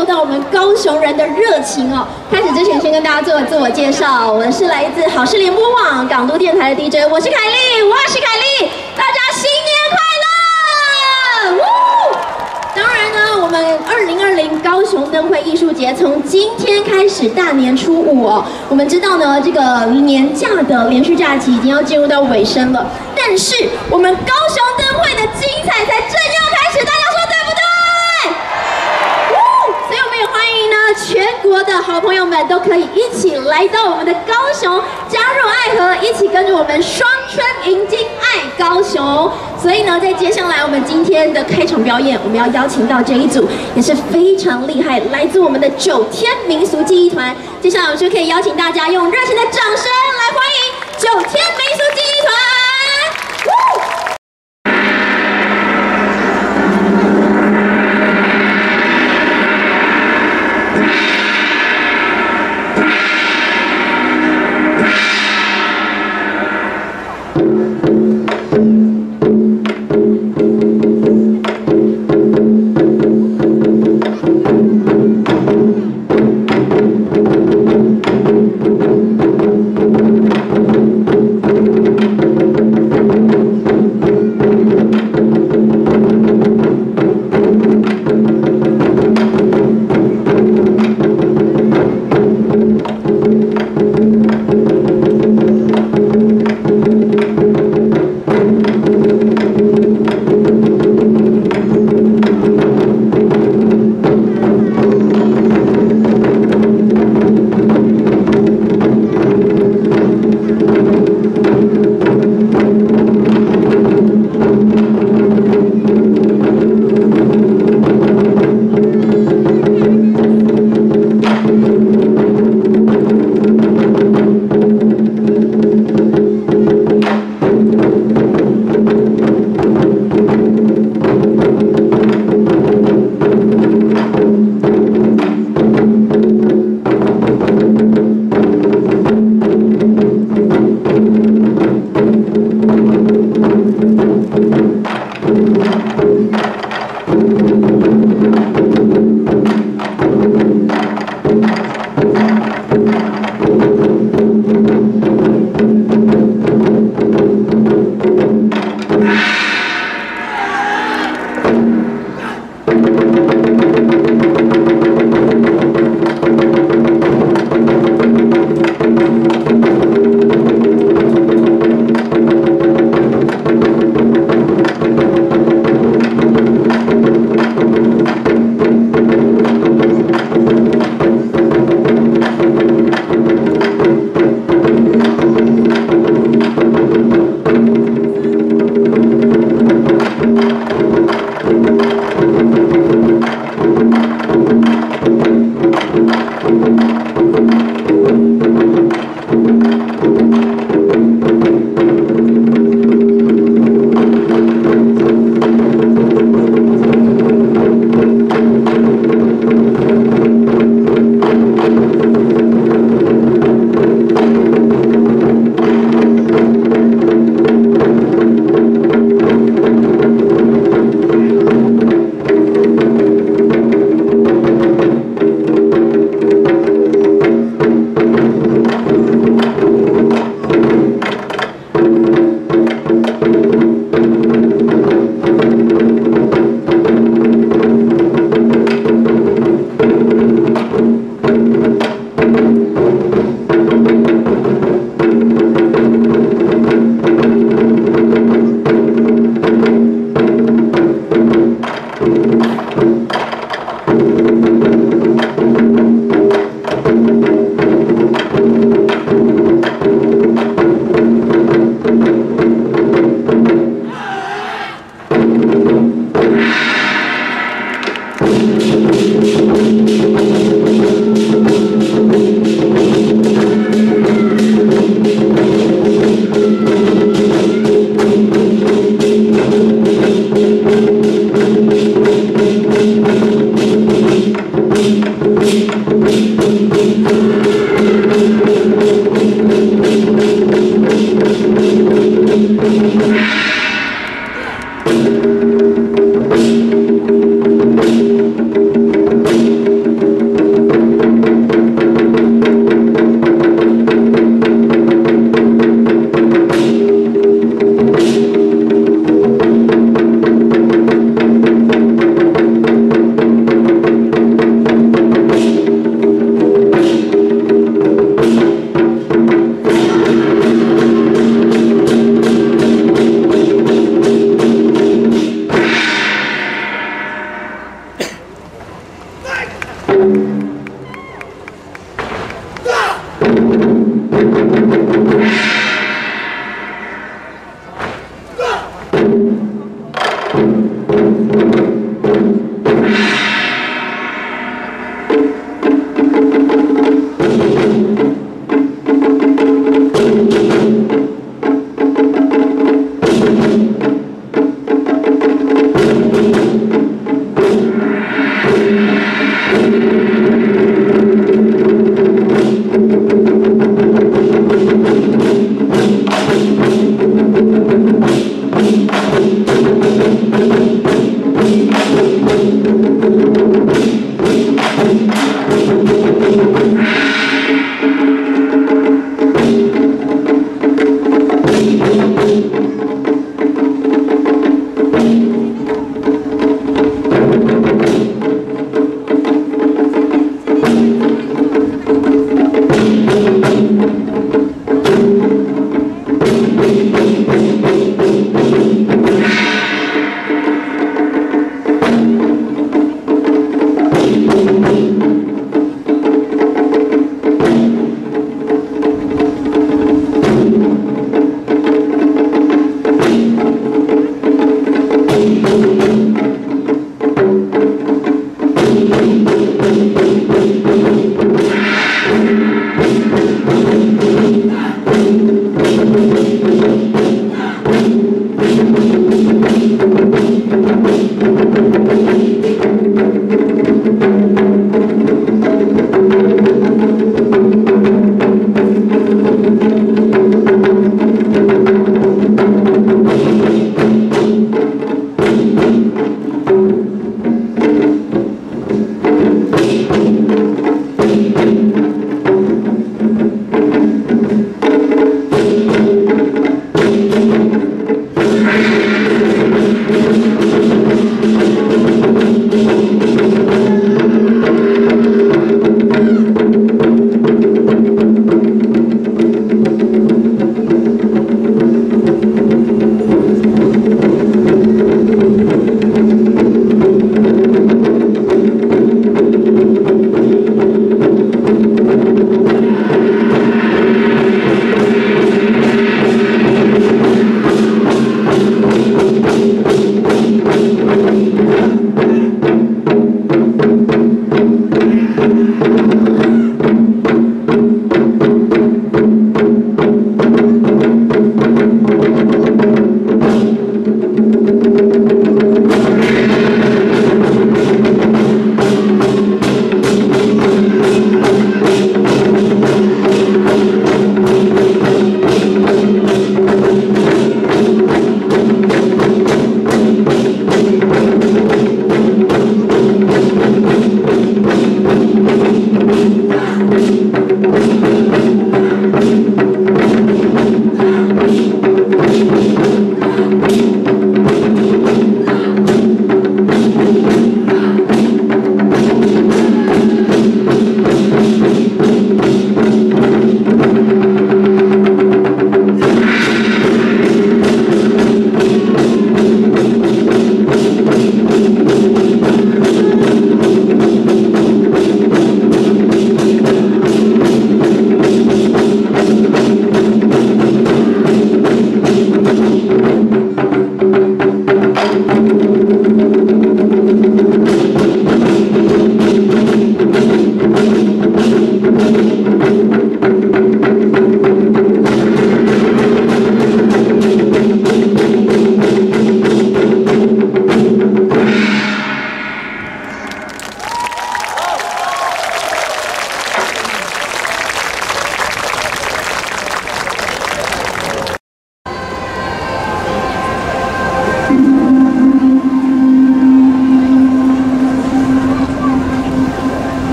受到我们高雄人的热情哦。开始之前，先跟大家做个自我介绍，我是来自好事联播网港都电台的 DJ，我是凯丽，我是凯丽，大家新年快乐！当然呢，我们二零二零高雄灯会艺术节从今天开始，大年初五哦。我们知道呢，这个年假的连续假期已经要进入到尾声了，但是我们高雄灯会的精彩才正要开始，大家说对不对？所以我们也欢迎呢，全国的好朋友们都可以一起来到我们的高雄，加入爱河，一起跟着我们双春迎金爱高雄。所以呢，在接下来我们今天的开场表演，我们要邀请到这一组也是非常厉害，来自我们的九天民俗技艺团。接下来我们就可以邀请大家用热情的掌声来欢迎九天民俗